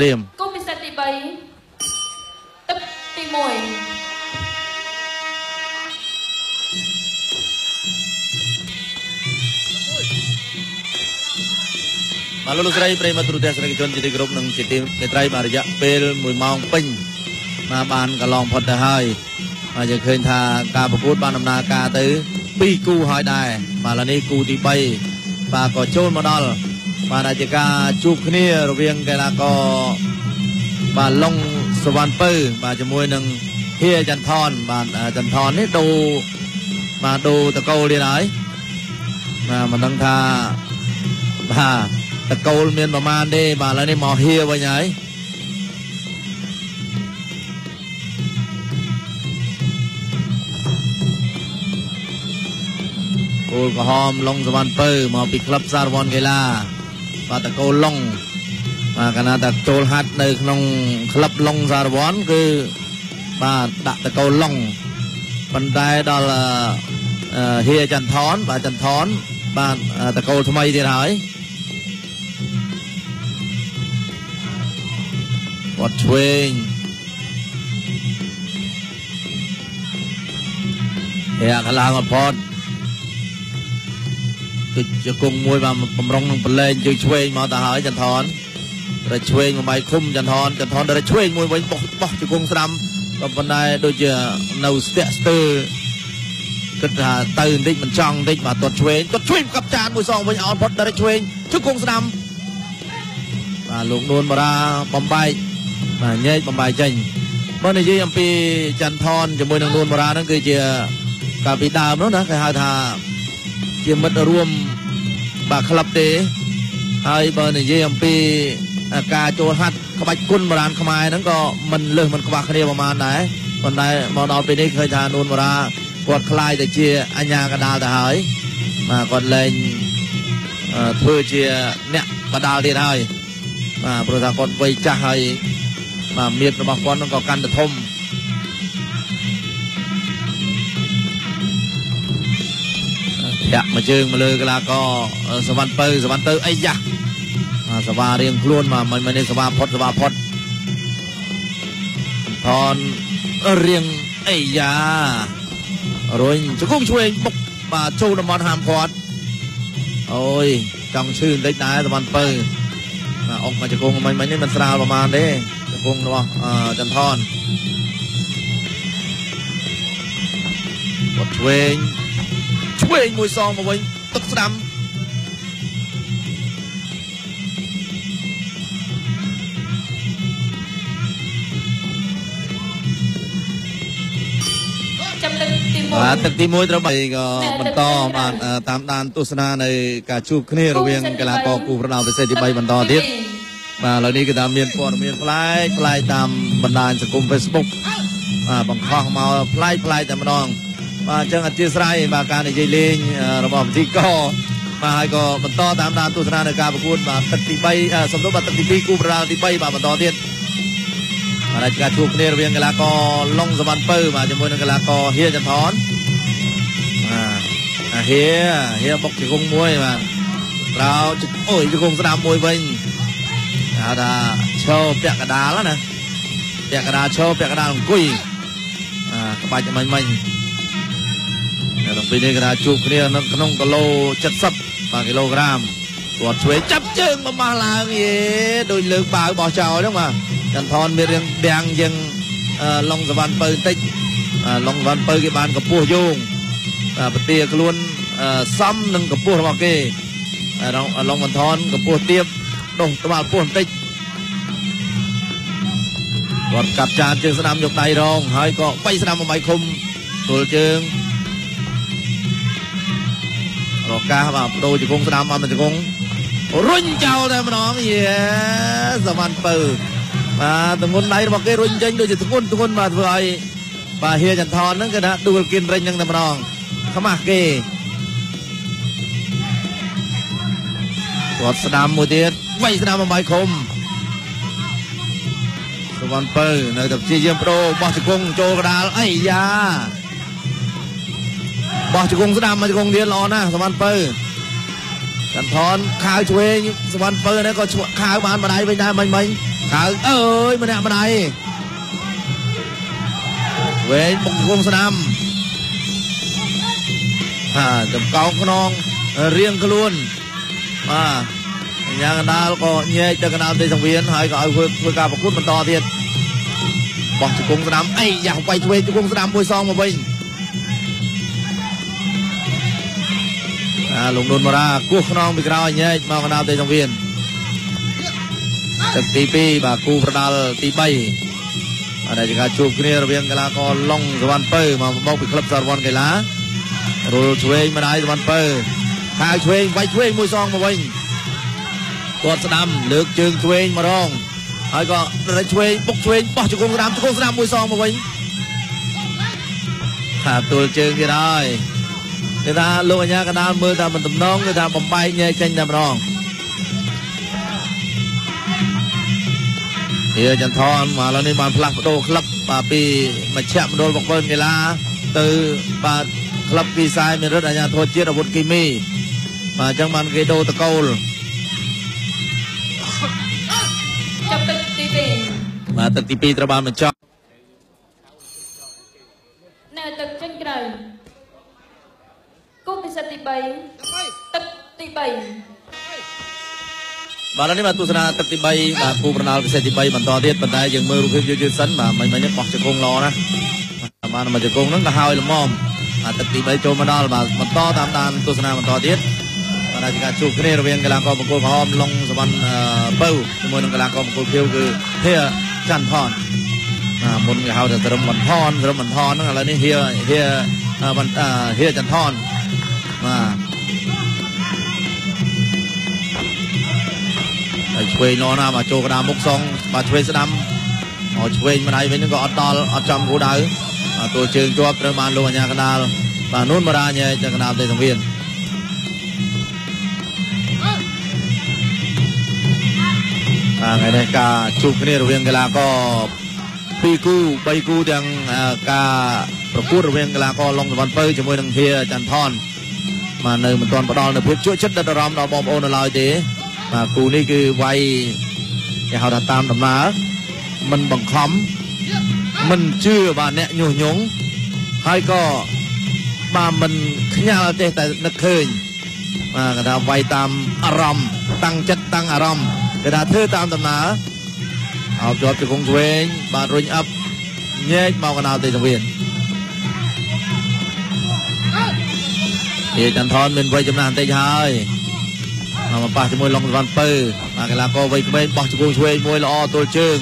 ត្រៀមគូពិសេសទី3ទឹកទី1បាទលោកលោកស្រីប្រិយមិត្តទូរទស្សនិកជនជាទីគោរពនិងជាទីមេត្រីបាទរយៈពេល1ម៉ោងពេញមកបានកន្លងផុតទៅហើយហើយយើងឃើញថាការប្រកួតបានដំណើរការទៅ2គូហើយដែរបាទឥឡូវនេះគូទី3បាទក៏ចូលមកដល់ បាទដែលជាការជួបគ្នារវាងកីឡាករបាទឡុងសវណ្ណពៅបាទជាមួយនឹងហៀចន្ទថនបាទចន្ទថននេះដូរបាទដូរតកូលទៀតហើយបាទមិនដឹងថាបាទតកូលមានប្រមាណទេបាទឥឡូវនេះមកហៀវិញហើយគោលក្រហមឡុងសវណ្ណពៅមកពីក្លឹបសារវ័នកីឡា បាទតកូលឡុងបាទកាលណាតែចូលហាត់នៅក្នុងក្លឹបឡុងសារវ័នគឺបាទដាក់តកូលឡុងប៉ុន្តែដល់អឺហៀចន្ទថនបាទចន្ទថនបាទតកូលថ្មីទៀតហើយគាត់ឆ្វេងហែកឡើងអផត គឺជង្គង់មួយបាទបំរុងនឹងប្រឡែងជើងឆ្វេងមកទៅហើយចន្ទថនតែឆ្វេងមួយបាយឃុំចន្ទថនចន្ទថនតែឆ្វេងមួយវិញបោះបោះជង្គង់ស្ដាំក៏ប៉ុន្តែដូចជានៅស្ទាក់ស្ទើរគិតថាទៅបន្តិចមិនចង់បន្តិចបាទគាត់ឆ្វេងគាត់ឆ្វេងកັບចានមួយសងវិញអត់ផុតតែឆ្វេងជង្គង់ស្ដាំបាទលោកនួនបារាបំបែកបាទញែកបំបាយចេញបើនិយាយអំពីចន្ទថនជាមួយនឹងនួនបារាហ្នឹងគឺជាកាលពីដើមនោះណាគេហៅថា ជាមិត្តរួមបាទក្លឹបទេហើយបើនិយាយអំពីការចូលហាត់ក្បាច់គុណបរានខ្មែរហ្នឹងក៏មិនលើសមិនខ្វះគ្នាប្រហែលដែរប៉ុន្តែមកដល់ពេលនេះឃើញថានួនវរាគាត់ខ្លាយទៅជាអញ្ញាកដាលទៅហើយបាទគាត់លែងធ្វើជាអ្នកកដាលទៀតហើយបាទព្រោះថាគាត់វ័យចាស់ហើយបាទមៀតរបស់គាត់នឹងក៏កាន់តែធំ ធាក់មួយជើងមកលើកីឡាករសវណ្ណពៅសវណ្ណទៅអីយ៉ាអាសវ៉ារៀងខ្លួនមកមិនមែនសវ៉ាផុតសវ៉ាផុតថនរៀងអីយ៉ារុញជង្គង់ឆ្វេងបុកបាទចូលតំបន់ហាមឃាត់អូយចង់ឈឺបន្តិចដែរសវណ្ណពៅបាទអុកមកជង្គង់មិនមិននេះមិនស្រាលប្រហែលទេវងរបស់ចន្ទថនគាត់ឆ្វេង ឆ្វេងមួយសងមកវិញទឹកស្ដាំចាំទឹកទី1បាទទឹកទី1ត្រូវបាយក៏បន្តបាទតាមដានទស្សនានៅការជួបគ្នារវាងកីឡាករគូប្រដាល់ពិសេសទី3បន្តទៀតបាទឥឡូវនេះគឺថាមានព័ត៌មានប្លែកប្លែកតាមបណ្ដាញសង្គម Facebook បាទបង្ខំមកប្លែកប្លែកតែម្ដង បាទអញ្ចឹងអធិស្ឋានបាទការនិយាយលេងរបស់ពិធីករបាទហើយក៏បន្តតាមដានទស្សនានៅការប្រកួតបាទទឹកទី3សំដៅបាទទឹកទី2គូប្រដាល់ទី3បាទបន្តទៀតបាទការជួបគ្នារវាងកីឡាករឡុងសវណ្ណពៅបាទជាមួយនឹងកីឡាករហៀចន្ទថនបាទអាហៀហៀបុកជង្គង់មួយបាទក្រោយអូយជង្គង់ស្ដាំមួយវិញហៅថាឈរពាក់កដាលណាពាក់កដាលឈរពាក់កដាលអង្គុយអាក្បាច់មិញមិញនៅ ក្នុងពេលនេះគេថាជួបគ្នានៅក្នុងគីឡូ70បាទគីឡូក្រាមគាត់ឆ្វេងចាប់ជើងមកម៉ាស់ឡើងយេដូចលើកបាវបោះចោលហ្នឹងបាទចន្ទថនមានរឿងបាំងជាងឡុងសវណ្ណពៅបន្តិចឡុងសវណ្ណពៅគេបានកម្ពស់យោងប្រទាខ្លួនសំនឹងកម្ពស់របស់គេឡុងសវណ្ណថនកម្ពស់ទៀបដុសត្បាល់ពោះបន្តិចគាត់កាប់ចានជើងស្ដាំយកដៃរងហើយក៏បៃស្ដាំបំបីឃុំទល់ជើង កាសបាទបដូរជង្គង់ស្ដាំអត់មកជង្គង់រុញចោលតែម្ដងយេសវណ្ណពៅបាទទងន់ដៃរបស់គេរុញចេញដូចជាទងន់ទងន់បាទធ្វើឲ្យបាទហៀចន្ទថនហ្នឹងគេថាដួលគៀនរិញហ្នឹងតែម្ដងខ្មាស់គេគាត់ស្ដាំមួយទៀតវៃស្ដាំបំបីឃុំសវណ្ណពៅនៅតែព្យាយាមបដូរបោះជង្គង់ចូលកដាលអីយ៉ា បោះជង្គង់ស្ដាំមកជង្គង់ទៀតល្អណាស់សវណ្ណពៅចន្ទថនខាវឆ្វេងសវណ្ណពៅនេះក៏ខាវបានបដៃវិញដែរមិញមិញខៅអើយម្នាក់ម្ដាយវែងបុកគងស្នាមហាចំកោងខ្នងរៀងខ្លួនបាទយ៉ាងកណ្ដាលក៏ញែកទៅកណ្ដាលទីសង្វៀនហើយក៏ឲ្យធ្វើធ្វើការប្រកួតបន្តទៀតបោះជង្គង់ស្ដាំអីយ៉ាវាយឆ្វេងជង្គង់ស្ដាំមួយសងមកវិញ អាលោកនុនមរាគោះខ្នងពីក្រោយញែកមកកណ្ដាលទីសង្វៀនទឹកទី2បាទគូប្រដាល់ទី3ហើយជាការជួបគ្នារវាងកីឡាករឡុងសវណ្ណពៅមកមកពីក្លឹបសារវ័នកីឡារុលឆ្វេងម្ដាយសវណ្ណពៅខាវឆ្វេងវាយឆ្វេងមួយសងមកវិញគាត់ស្ដាំលើកជើងឆ្វេងម្ដងហើយក៏រែកឆ្វេងបុកឆ្វេងបោះជង្គង់ស្ដាំជង្គង់ស្ដាំមួយសងមកវិញថាទល់ជើងទៀតហើយ គេថាលោកអញ្ញាកណ្ដាលមើលថាមិនតំណងគេថាបំបែកញែកចេញតែម្ដងវាចន្ទថនមកឥឡូវនេះបានផ្លាស់ប្ដូរក្លឹបបាទពីមជ្ឈមណ្ឌលបកគលកីឡាទៅបាទក្លឹបពីសាយមានរដ្ឋអាជ្ញាធរជាតិអាវុធគីមីបាទអញ្ចឹងបានគេដូរតកូលចាប់ទឹកទី2បាទទឹកទី2ត្រូវបានបញ្ចប់នៅទឹកចេញក្រៅ គូពិសេសទី3ទឹកទី3បាទនេះបាទទស្សនាទឹកទី3បាទគូប្រណាល់ពិសេសទី3បន្តទៀតប៉ុន្តែយើងមើលរូបភាពយឺតៗសិនបាទមិញមិញបោះជង្គង់ល្អណាបានមកជង្គង់ហ្នឹងក៏ហើយល្មមបាទទឹកទី3ចូលមកដល់បាទបន្តតាមដានទស្សនាបន្តទៀតបាទជាការជួបគ្នារវាងកីឡាករបង្គោលក្រហមឡុងសវណ្ណបើជាមួយនឹងកីឡាករបង្គោលខៀវគឺធាច័ន្ទផនណាមុនគេហៅថាត្រឹមបន្ថនត្រឹមបន្ថនហ្នឹងឥឡូវនេះហៀហៀបន្តាហៀច័ន្ទថន បាទហើយឆ្វេងល្អណាស់បាទចូលកដាមុខសងបាទឆ្វេងស្ដាំមកឆ្វេងម្ដាយវិញហ្នឹងក៏អត់ដល់អត់ចំគូដៅបាទទួលជើងជាប់ត្រូវបានលោកអាញាកដាលបាទនួនបារាញទៅកដាលទៅសង្វៀនបាទថ្ងៃនេះការជួបគ្នារវាងកីឡាករពីរគូ3គូទាំងការប្រកួតរវាងកីឡាករឡុងសវណ្ណពៅជាមួយនឹងហៀច័ន្ទថន បាទនៅមិនទាន់ផ្ដល់នៅភាពជក់ចិត្តដល់អារម្មណ៍ដល់បងប្អូននៅឡើយទេបាទគូនេះគឺវាយគេហៅថាតាមដំណើរមិនបង្ខំមិនជឿបាទអ្នកញុះញង់ហើយក៏បាទមិនខ្ញាល់ទេតែនឹកឃើញបាទគេថាវាយតាមអារម្មណ៍តាំងចិត្តតាំងអារម្មណ៍គេថាធ្វើតាមដំណើរអោបជាប់ជង្គង់ឆ្វេងបាទរុញអឹបញែកមកកណ្ដាលទីសង្វៀន ជាចន្ទថនមានវ័យចំណាស់បន្តិចហើយមកប៉ះជាមួយឡុងសវណ្ណពៅបាទកីឡាករវ័យក្មេងបោះជង្គង់ឆ្វេងមួយល្អទល់ជើង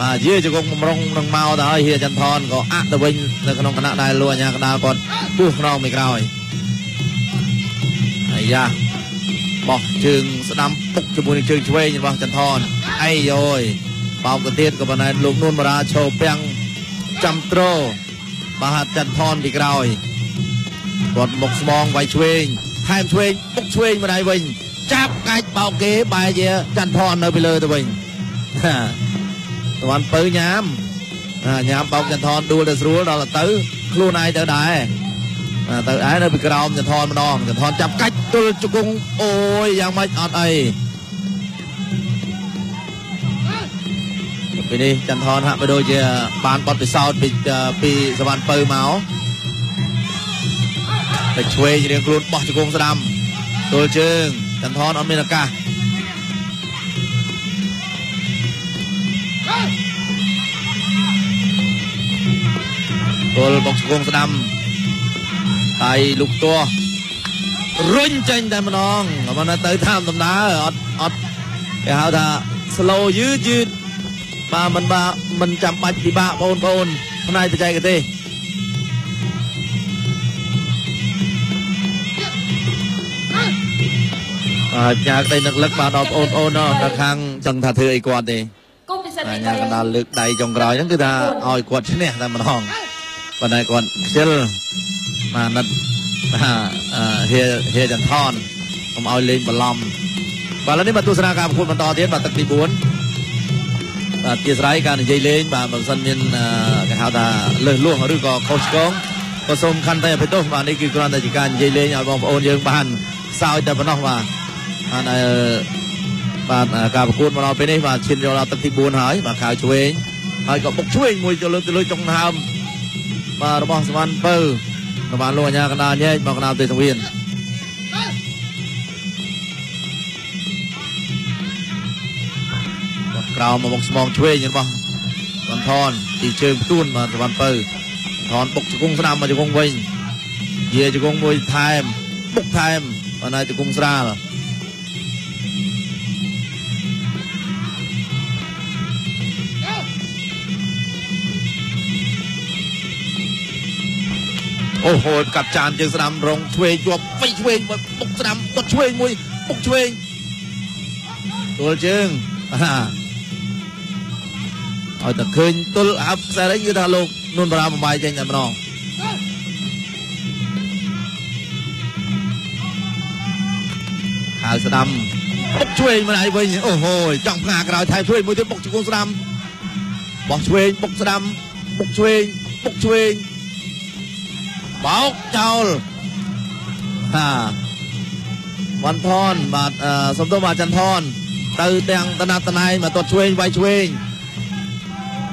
បាទយាជង្គង់បំរុងនឹងមកទៅហើយហៀចន្ទថនក៏អាក់ទៅវិញនៅក្នុងគណៈដែលលោកអាញាកដាលគាត់គោះខ្នងមួយក្រោយអាយ៉ាបោះជើងស្ដាំពុកជាមួយនឹងជើងឆ្វេងរបស់ចន្ទថនអីយោយបោកទៅទៀតក៏ប៉ុន្តែលោកនួនបារាឈោពាំងចាំត្រូបាទចន្ទថនពីក្រោយ គាត់មុខស្មងវាយឆ្វេងថែមឆ្វេងពុកឆ្វេងម្ដាយវិញ ចាប់កាច់បោកគេបែរជាចន្ទថននៅពីលើទៅវិញតួនពៅញ៉ាំញ៉ាំបោកចន្ទថនដួលទៅស្រួលដល់ទៅខ្លួនឯងទៅដែរទៅឯនៅពីក្រោមចន្ទថនម្ដងចន្ទថនចាប់កាច់ទល់ជង្គង់អូយយ៉ាងម៉េចអត់អីពីនេះចន្ទថនហាក់បីដូចជាបានបត់ពិសោធន៍ពីពីសវណ្ណពៅមក ទៅឆ្វេងរៀងខ្លួនបោះជង្គង់ស្ដាំទល់ជើងចន្ទថនអត់មានឱកាសទល់បុកជង្គង់ស្ដាំដៃលុកទាស់រុញចេញតែម្ដងមិនទៅតាមដំណើរអត់អត់គេហៅថា slow យឺតយឺតបាទមិនបាទមិនចាំបាច់ពិបាកបងប្អូនផ្នែកបច្ចេកទេស ហើយផ្ញើក្តីនឹកលឹកបាទដល់បងប្អូននៅខាងចង់ថាធ្វើអីគាត់ទេកុំពិសេសទី3ញ៉ាកណ្ដាលលើកដៃចុងក្រោយហ្នឹងគឺថាឲ្យគាត់ឈ្នះតែម្ដងប៉ុន្តែគាត់ខ្ជិលបាទនិតហេហេចន្ទថនកុំឲ្យលេងបន្លំបាទឥឡូវនេះមកទស្សនាការប្រកួតបន្តទៀតបាទទឹកទី4បាទជាស្រ័យការនិយាយលេងបាទបើមិនមានគេហៅថាលើសលួសឬក៏ខុសឆ្គងក៏សូមខន្តីអភ័យទោសបាទនេះគឺគ្រាន់តែជាការនិយាយលេងឲ្យបងប្អូនយើងបានសើចតែប៉ុណ្ណោះបាទ ហើយបាទការប្រកួតមកដល់ពេលនេះបាទឈានចូលដល់ទឹកទី4ហើយបាទខៅឆ្វេងហើយក៏បុកឆ្វេងមួយទៅលើទៅលើចុងដើមបាទរបស់សវណ្ណពៅរបស់លោកអាញាកណ្ដាលញែកមកកណ្ដាលទេសង្វៀនបាទក្រោមមកមុខស្មងឆ្វេងរបស់បន្ថនទីជើងផ្ទួនបាទសវណ្ណពៅថនបុកជង្គង់ស្ដាំមកជង្គង់វិញយាជង្គង់មួយថែមបុកថែមបាទនៅជង្គង់ស្រាល អូហូកាត់ចានជើងស្ដាំរងឆ្វេងជាប់វៃឆ្វេងបុកស្ដាំដុតឆ្វេងមួយបុកឆ្វេងទួលជើងឲ្យតែឃើញទល់អាប់ខ្សែរេគឺថាលោកនួនបារាបំបាយចេញតែម្ដងហៅស្ដាំបុកឆ្វេងមកឯវិញអូហូចង់ផ្ងាក្រោយថែឆ្វេងមួយទៀតបុកជង្គង់ស្ដាំបោះឆ្វេងបុកស្ដាំបុកឆ្វេងបុកឆ្វេង បោកចោលហាវ៉ាន់ថនបាទសុំទោសបាទចន្ទថនទៅទាំងតណាត់តណៃមកតតឆ្វេងវាយឆ្វេង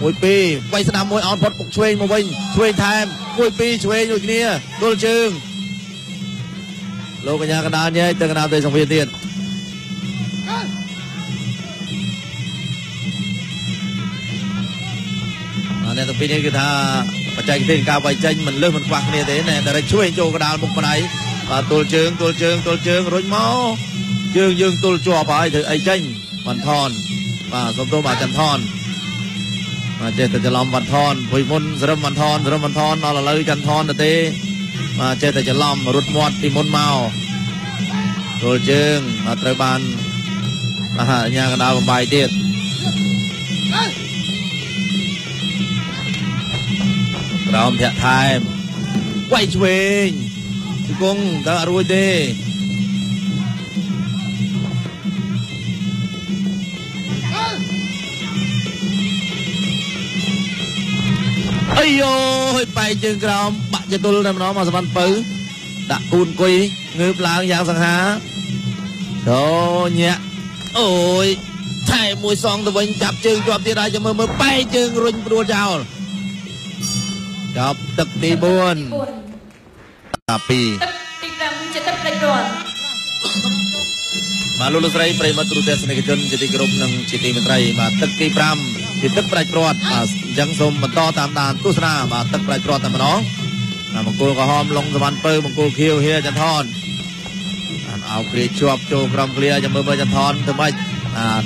មួយពីរវាយស្ដាំមួយអោនផុតពុកឆ្វេងមកវិញឆ្វេងថែមមួយពីរឆ្វេងដូចគ្នាទល់ជើងលោកកញ្ញាកណ្ដាលញែកទៅកណ្ដាលទៅសង្វៀនទៀតអានេះទៅពីនេះគឺថា បច្ចេកទេសការវាយចេញមិនលើសមិនខ្វះគ្នាទេណែតែឆ្វេងចូលកដាលមុខម្ដាយបាទទល់ជើងទល់ជើងទល់ជើងរុញមកយើងយើងទល់ជាប់ហើយធ្វើអីចេញបានថនបាទសុំទោសបាទចន្ទថនបាទចេះតែច្រឡំបានថនភុយមុនសរឹមបានថនសរឹមបានថនដល់ឥឡូវចន្ទថនទៅទេបាទចេះតែច្រឡំរត់មាត់ពីមុនមកទល់ជើងបាទត្រូវបានបាទអញ្ញាកណ្ដាលបំបាយទៀត ក្រោមធាក់ថែមវាយឆ្វេងជង្គង់តើអត់រួចទេអីយោបែកជើងក្រោមបាក់ចតុលតែម្ដងមកសវណ្ណពៅដាក់គូនគុយងើបឡើងយ៉ាងសង្ហាអូញាក់អូយថែមួយសងទៅវិញចាប់ជើងជាប់ទៀតហើយចាំមើលមើលបែកជើងរុញព្រួលចោល ចប់ទឹកទី4តា2ទឹកទី5ជាទឹកផ្លេចព្រាត់បាទលោកលោកស្រីប្រិមត្តទូទស្សនិកជនជាទីគោរពនិងជាទីមេត្រីបាទទឹកទី5ជាទឹកផ្លេចព្រាត់បាទអញ្ចឹងសូមបន្តតាមដានទស្សនាបាទទឹកផ្លេចព្រាត់តែម្ដងបាទមង្គលក្រហមលងសវណ្ណពៅមង្គលខៀវហៀចន្ទថនអានអោគ្រាជាប់ចូលក្រុមគ្រាចាំមើលមើលចន្ទថនទៅម៉េចបាទ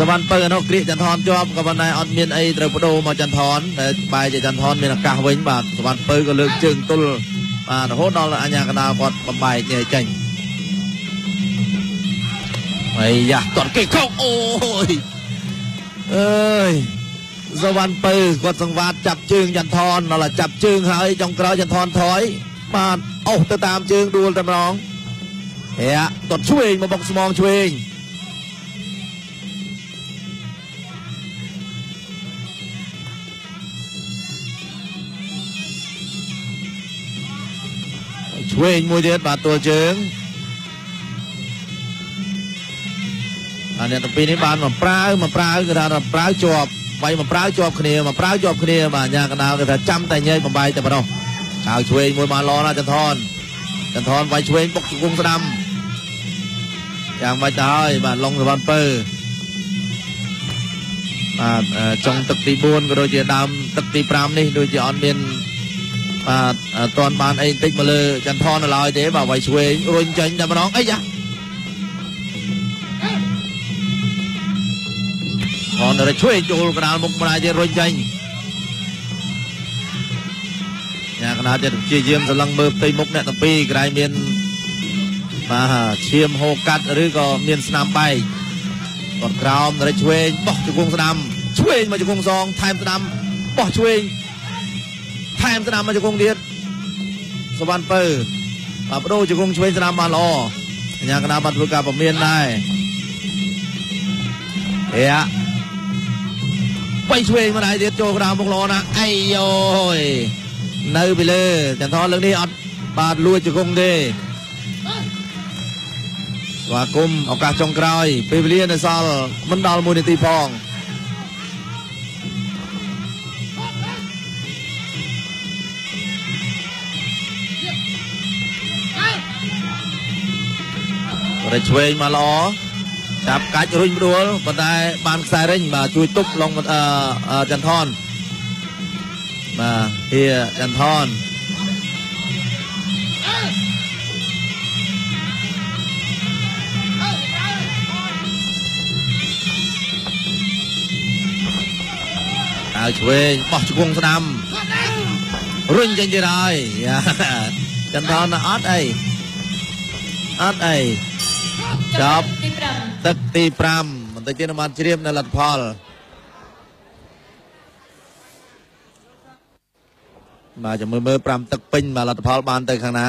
សវណ្ណពៅនោះគ្រាចន្ទថនជាប់ក៏ប៉ុន្តែអត់មានអីត្រូវបដូរមកចន្ទថនតែបែរជាចន្ទថនមានឱកាសវិញបាទសវណ្ណពៅក៏លើកជើងទល់បាទរហូតដល់អញ្ញាកណ្ដាលគាត់បំបែកនេះចេញអីយ៉ាតន់គេខោអូយអើយសវណ្ណពៅគាត់សង្វាតចាប់ជើងចន្ទថនដល់ចាប់ជើងហើយចុងក្រោយចន្ទថនថយបាទអស់ទៅតាមជើងដួលតែម្ដងហែតត់ឆ្វេងមកបុកស្មងឆ្វេង ឆ្វេងមួយទៀតបាទទួលជើងអាអ្នកទាំងពីរនេះបានមកប្រាវមកប្រាវគឺថាប្រាវជាប់វាយមកប្រាវជាប់គ្នាមកប្រាវជាប់គ្នាបាទញ៉ាកណ្ដាលគេថាចាំតែញែកបំបាយតែប៉ុណ្ណោះកៅឆ្វេងមួយបានល្អណាស់ចន្ទថនចន្ទថនវាយឆ្វេងបុកជង្គង់ស្ដាំយ៉ាងម៉េចទៅហើយបាទឡុងសវណ្ណពើបាទចុងទឹកទី4ក៏ដូចជាដើមទឹកទី5នេះដូចជាអត់មាន បាទអត់ទាន់បានអីបន្តិចមកលើចន្ទថននៅឡើយទេបាទវាយឆ្វេងរុញចេញតែម្ដងអីយ៉ាថនរជួយចូលកណ្ដាលមុខម្ដាយទៀតរុញចេញញ៉ាកណ្ដាលទៀតព្យាយាមសឡឹងមើលផ្ទៃមុខអ្នកទាំងពីរក្រែងមានបាទឈាមហូរកាត់ឬក៏មានស្នាមបែកគាត់ក្រោមរឆ្វេងបោះជង្គង់ស្ដាំឆ្វេងមកជង្គង់សងថែមស្ដាំបោះឆ្វេង ថែមស្ដាំមកជង្គង់ទៀតសវណ្ណពៅបាទបដូរជង្គង់ឆ្វេងស្ដាំបានល្អញ៉ាកណ្ដាលបាត់ធ្វើការពមៀនដែរយ៉ាបៃឆ្វេងម្ដាយទៀតចូលក្រៅមុខល្អណាស់អីយោយនៅពីលើចន្ទថលើកនេះអត់បាទលួចជង្គង់ទេស្វាគមន៍ឱកាសចុងក្រោយពេលវេលានៅសល់មិនដល់1នាទីផង រេឆ្វេងមកល្អចាប់កាច់រុញផ្ដួលប៉ុន្តែបានខ្សែរិញបាទជួយទប់ឡងអឺចន្ទថនបាទហៀចន្ទថនអើឆ្វេងបោះជង្គង់ស្ដាំរុញចេញទៀតហើយយ៉ាចន្ទថនអត់អីអត់អី ចប់ទីទឹកទី5បន្តិចទៀតនឹងបានជ្រាបនៅលទ្ធផលបាទចាំមើលមើល5ទឹកពេញបាទលទ្ធផលបានទៅខាងណា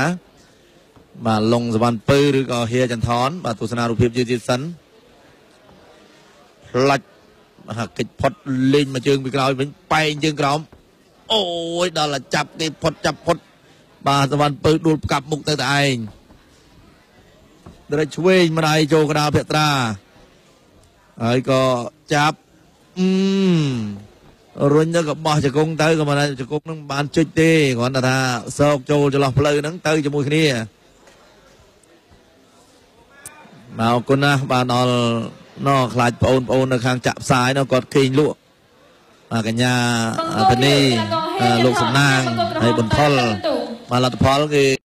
បាទលងសវណ្ណពៅឬក៏ហៀចន្ទថនបាទទស្សនារូបភាពយឺតទៀតសិនផ្លាច់បាទកិច្ចផុតលេងមកជើងពីក្រោយវិញបែងជើងក្រោមអូយដល់តែចាប់គេផុតចាប់ផុតបាទសវណ្ណពៅដួលផ្កាប់មុខទៅតែឯង ದ್ರೆ ឆ្វេងម្ដាយចូលកណ្ដាលភក្ត្រាហើយក៏ចាប់អឺរុញទៅក៏បោះជង្គង់ទៅក៏មិនជង្គង់នឹងបានជិចទេគ្រាន់តែថាសោកចូលចន្លោះផ្លូវហ្នឹងទៅជាមួយគ្នាមកអរគុណណាស់បានដល់ណខ្លាចបងប្អូននៅខាងចាក់ផ្សាយនោះគាត់គេងលក់បាទកញ្ញាធនីលោកសំណាងហើយបន្ថុលបាទលទ្ធផលគឺ